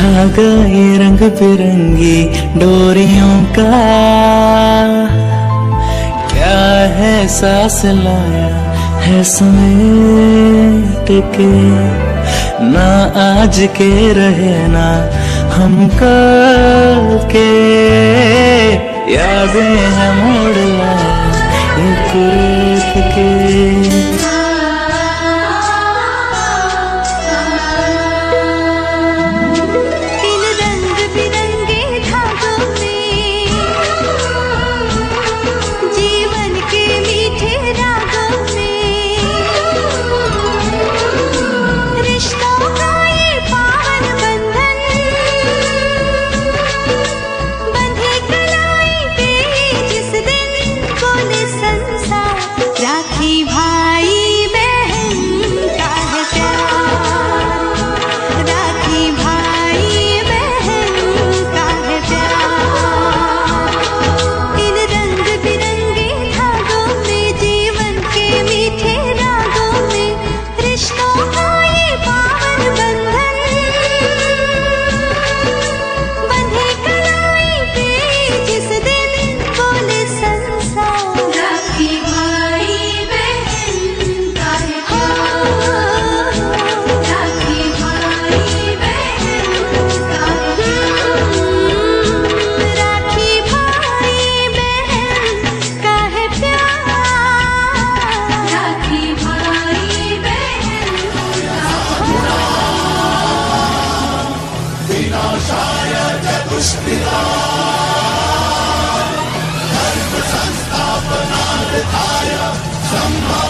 धागा ये रंग बिरंगी डोरियों का। क्या है सांस लाया है समेट के? ना आज के रहे ना हम कल के। यादें हैं मोड़ लाया Somehow